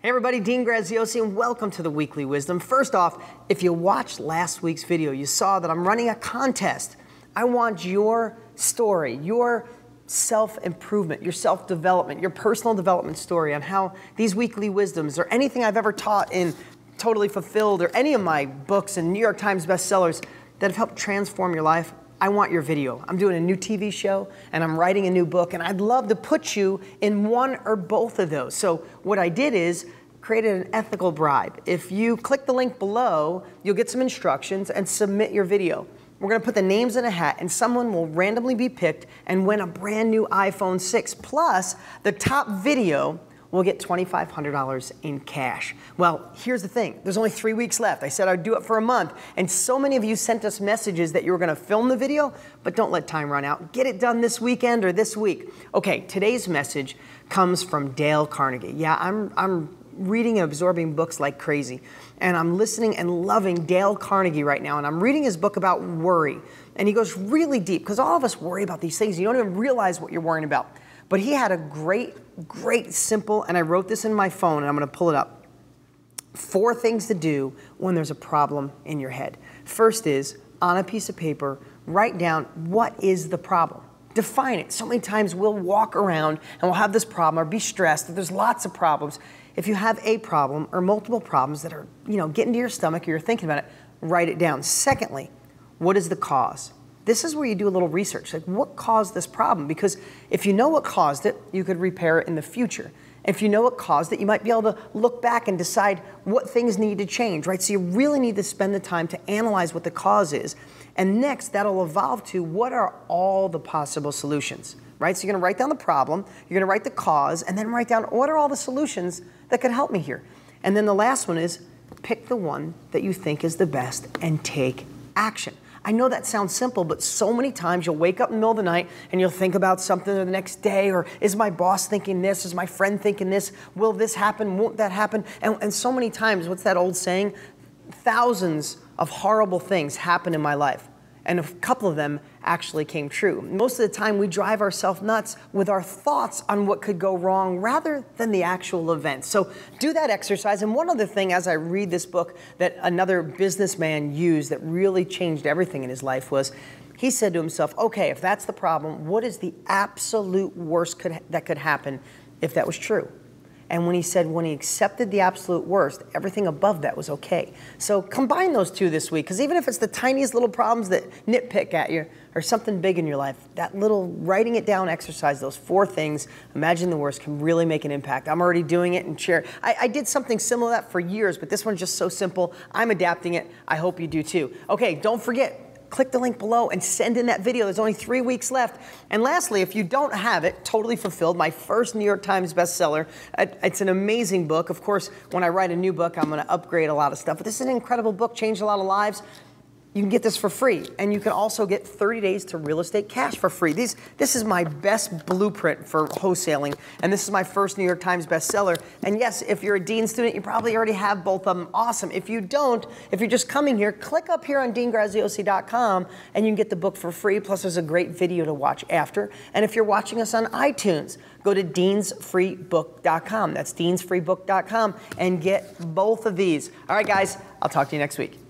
Hey everybody, Dean Graziosi and welcome to the Weekly Wisdom. First off, if you watched last week's video, you saw that I'm running a contest. I want your story, your self-improvement, your self-development, your personal development story on how these weekly wisdoms or anything I've ever taught in Totally Fulfilled or any of my books and New York Times bestsellers that have helped transform your life. I want your video. I'm doing a new TV show and I'm writing a new book, and I'd love to put you in one or both of those. So, what I did is created an ethical bribe. If you click the link below, you'll get some instructions and submit your video. We're gonna put the names in a hat and someone will randomly be picked and win a brand new iPhone 6. Plus, the top video will get $2,500 in cash. Well, here's the thing there's only three weeks left. I said I'd do it for a month, and so many of you sent us messages that you were gonna film the video, but don't let time run out. Get it done this weekend or this week. Okay, today's message comes from Dale Carnegie. Yeah, I'm, I'm reading and absorbing books like crazy, and I'm listening and loving Dale Carnegie right now, and I'm reading his book about worry. And he goes really deep, because all of us worry about these things. You don't even realize what you're worrying about. But he had a great, great, simple, and I wrote this in my phone, and I'm gonna pull it up. Four things to do when there's a problem in your head. First is, on a piece of paper, write down what is the problem. Define it. So many times we'll walk around and we'll have this problem or be stressed. That there's lots of problems. If you have a problem or multiple problems that are, you know, getting to your stomach or you're thinking about it, write it down. Secondly, what is the cause? This is where you do a little research. Like, what caused this problem? Because if you know what caused it, you could repair it in the future. If you know what caused it, you might be able to look back and decide what things need to change, right? So you really need to spend the time to analyze what the cause is. And next, that'll evolve to what are all the possible solutions, right? So you're gonna write down the problem, you're gonna write the cause, and then write down what are all the solutions that could help me here. And then the last one is pick the one that you think is the best and take action. I know that sounds simple, but so many times you'll wake up in the middle of the night and you'll think about something the next day, or is my boss thinking this? Is my friend thinking this? Will this happen? Won't that happen? And, and so many times, what's that old saying? Thousands of horrible things happen in my life and a couple of them actually came true. Most of the time, we drive ourselves nuts with our thoughts on what could go wrong rather than the actual event. So do that exercise. And one other thing, as I read this book, that another businessman used that really changed everything in his life was he said to himself, okay, if that's the problem, what is the absolute worst could, that could happen if that was true? And when he said when he accepted the absolute worst, everything above that was okay. So combine those two this week, because even if it's the tiniest little problems that nitpick at you or something big in your life, that little writing it down exercise, those four things, imagine the worst, can really make an impact. I'm already doing it and share. I, I did something similar to that for years, but this one's just so simple. I'm adapting it. I hope you do too. Okay, don't forget, click the link below and send in that video. There's only three weeks left. And lastly, if you don't have it, Totally Fulfilled, my first New York Times bestseller. It's an amazing book. Of course, when I write a new book, I'm going to upgrade a lot of stuff. But this is an incredible book, changed a lot of lives you can get this for free. And you can also get 30 days to real estate cash for free. These, this is my best blueprint for wholesaling. And this is my first New York Times bestseller. And yes, if you're a Dean student, you probably already have both of them. Awesome. If you don't, if you're just coming here, click up here on deangraziosi.com and you can get the book for free. Plus, there's a great video to watch after. And if you're watching us on iTunes, go to deansfreebook.com. That's deansfreebook.com and get both of these. All right, guys, I'll talk to you next week.